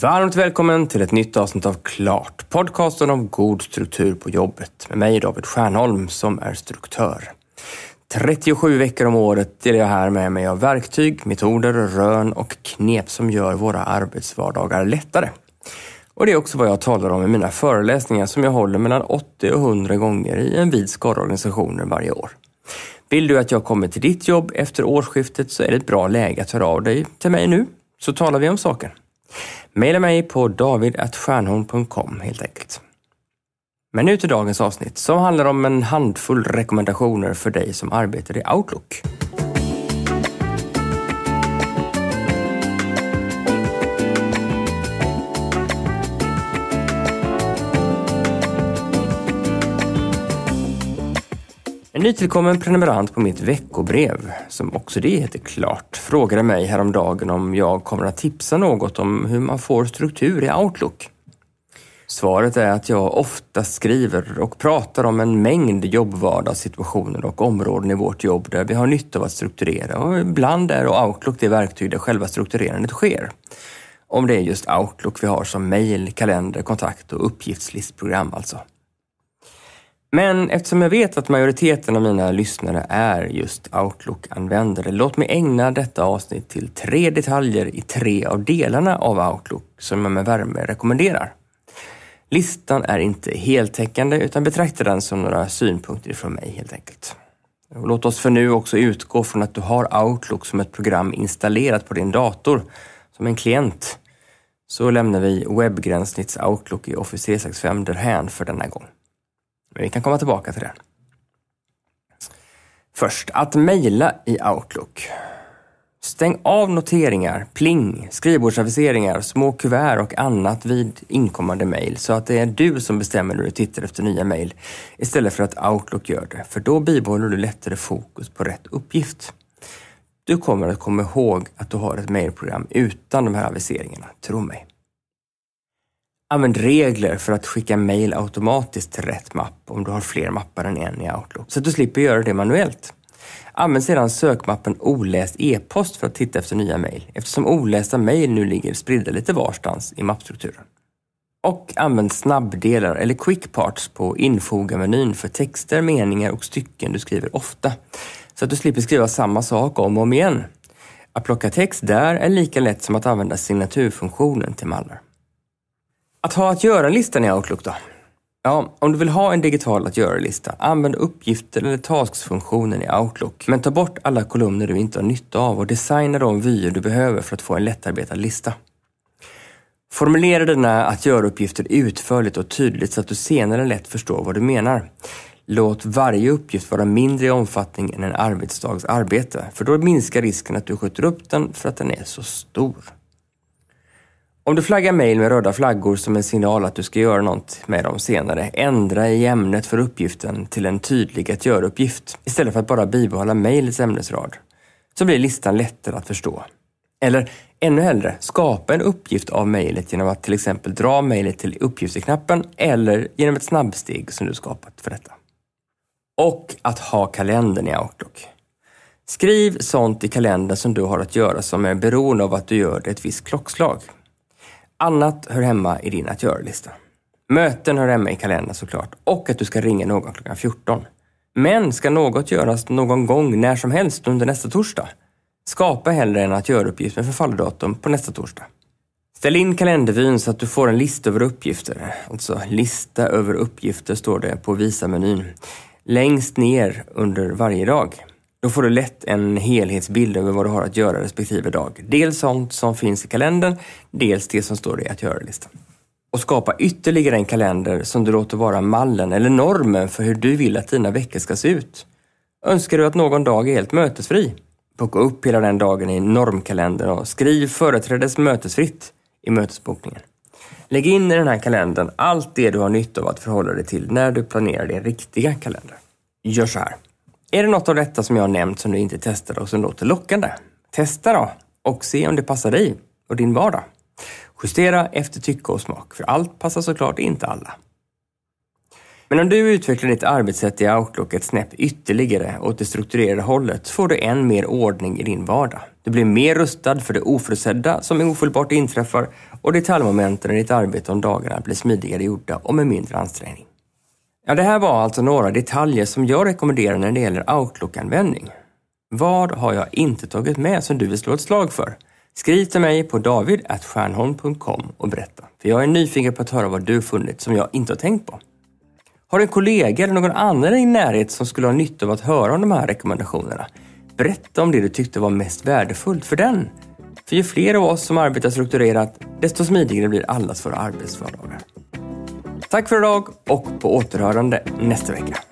Varmt välkommen till ett nytt avsnitt av Klart, podcasten om god struktur på jobbet med mig David Stjernholm som är struktör. 37 veckor om året delar jag här med mig av verktyg, metoder, rön och knep som gör våra arbetsvardagar lättare. Och det är också vad jag talar om i mina föreläsningar som jag håller mellan 80 och 100 gånger i en vid skara organisationer varje år. Vill du att jag kommer till ditt jobb efter årsskiftet så är det ett bra läge att höra av dig till mig nu, så talar vi om saken. Maila mig på david.stjärnholm.com helt enkelt. Men nu till dagens avsnitt som handlar om en handfull rekommendationer för dig som arbetar i Outlook. Nytillkommen prenumerant på mitt veckobrev, som också det heter Klart, frågade mig häromdagen om jag kommer att tipsa något om hur man får struktur i Outlook. Svaret är att jag ofta skriver och pratar om en mängd jobbvardagssituationer och områden i vårt jobb där vi har nytta av att strukturera och ibland är Outlook det verktyg där själva strukturerandet sker. Om det är just Outlook vi har som mejl, kalender, kontakt och uppgiftslistprogram alltså. Men eftersom jag vet att majoriteten av mina lyssnare är just Outlook-användare, låt mig ägna detta avsnitt till tre detaljer i tre av delarna av Outlook som jag med värme rekommenderar. Listan är inte heltäckande utan betrakta den som några synpunkter från mig helt enkelt. Och låt oss för nu också utgå från att du har Outlook som ett program installerat på din dator som en klient. Så lämnar vi webbgränssnitts Outlook i Office 365 därhän för denna gång. Men vi kan komma tillbaka till det. Först, att mejla i Outlook. Stäng av noteringar, pling, skrivbordsaviseringar, små kuvert och annat vid inkommande mejl så att det är du som bestämmer när du tittar efter nya mejl istället för att Outlook gör det, för då bibehåller du lättare fokus på rätt uppgift. Du kommer att komma ihåg att du har ett mejlprogram utan de här aviseringarna, tro mig. Använd regler för att skicka mejl automatiskt till rätt mapp om du har fler mappar än en i Outlook, så att du slipper göra det manuellt. Använd sedan sökmappen oläst e-post för att titta efter nya mejl eftersom olästa mejl nu ligger spridda lite varstans i mappstrukturen. Och använd snabbdelar eller quickparts, på infoga-menyn för texter, meningar och stycken du skriver ofta så att du slipper skriva samma sak om och om igen. Att plocka text där är lika lätt som att använda signaturfunktionen till mallar. Att ha att göra-listan i Outlook då? Ja, om du vill ha en digital att göra-lista, använd uppgifter eller tasks-funktionen i Outlook. Men ta bort alla kolumner du inte har nytta av och designa de vyer du behöver för att få en lättarbetad lista. Formulera dina att göra-uppgifter utförligt och tydligt så att du senare lätt förstår vad du menar. Låt varje uppgift vara mindre i omfattning än en arbetsdags arbete, för då minskar risken att du skjuter upp den för att den är så stor. Om du flaggar mejl med röda flaggor som en signal att du ska göra något med dem senare, ändra i ämnet för uppgiften till en tydlig att göra-uppgift istället för att bara bibehålla mejlets ämnesrad. Så blir listan lättare att förstå. Eller ännu hellre, skapa en uppgift av mejlet genom att till exempel dra mejlet till uppgifter-knappen eller genom ett snabbsteg som du skapat för detta. Och att ha kalendern i Outlook. Skriv sånt i kalendern som du har att göra som är beroende av att du gör det ett visst klockslag. Annat hör hemma i din att göra-lista. Möten hör hemma i kalendern såklart och att du ska ringa någon klockan 14. Men ska något göras någon gång när som helst under nästa torsdag? Skapa hellre en att göra-uppgift med förfallodatum på nästa torsdag. Ställ in kalendervyn så att du får en lista över uppgifter. Alltså lista över uppgifter står det på visa-menyn. Längst ner under varje dag. Då får du lätt en helhetsbild över vad du har att göra respektive dag. Dels sånt som finns i kalendern, dels det som står i att göra-listan. Och skapa ytterligare en kalender som du låter vara mallen eller normen för hur du vill att dina veckor ska se ut. Önskar du att någon dag är helt mötesfri? Boka upp hela den dagen i normkalendern och skriv företrädes mötesfritt i mötesbokningen. Lägg in i den här kalendern allt det du har nytta av att förhålla dig till när du planerar din riktiga kalender. Gör så här. Är det något av detta som jag har nämnt som du inte testade och som låter lockande? Testa då och se om det passar dig och din vardag. Justera efter tycke och smak, för allt passar såklart inte alla. Men om du utvecklar ditt arbetssätt i Outlook ett snäpp ytterligare åt det strukturerade hållet får du än mer ordning i din vardag. Du blir mer rustad för det oförutsedda som ofelbart inträffar och detaljmomenten i ditt arbete om dagarna blir smidigare gjorda och med mindre ansträngning. Ja, det här var alltså några detaljer som jag rekommenderar när det gäller Outlook-användning. Vad har jag inte tagit med som du vill slå ett slag för? Skriv till mig på david.stjernholm.com och berätta. För jag är nyfiken på att höra vad du funnit som jag inte har tänkt på. Har du en kollega eller någon annan i din närhet som skulle ha nytta av att höra om de här rekommendationerna? Berätta om det du tyckte var mest värdefullt för den. För ju fler av oss som arbetar strukturerat, desto smidigare blir allas våra arbetsvardagar. Tack för idag och på återhörande nästa vecka.